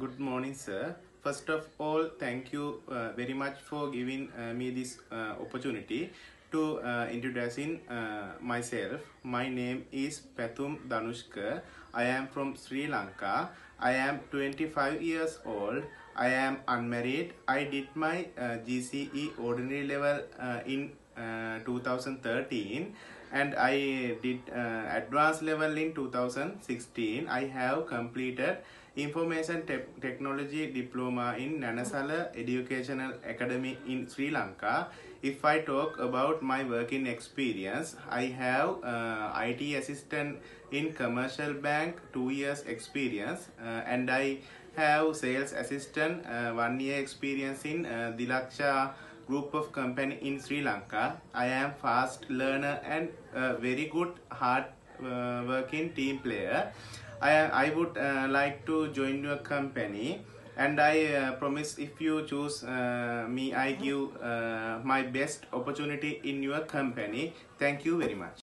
Good morning, sir. First of all, thank you uh, very much for giving uh, me this uh, opportunity to uh, introducing uh, myself. My name is Pathum Danushka. I am from Sri Lanka. I am 25 years old. I am unmarried. I did my uh, GCE ordinary level uh, in uh, 2013 and I did uh, advanced level in 2016. I have completed information te- technology diploma in Nanasala Educational Academy in Sri Lanka. If I talk about my working experience, I have uh, IT assistant in commercial bank, two years experience, uh, and I have sales assistant, uh, one year experience in uh, Dilaksha group of company in Sri Lanka. I am fast learner and uh, very good hard uh, working team player. I, I would uh, like to join your company and I uh, promise if you choose me, I give my best opportunity in your company. Thank you very much.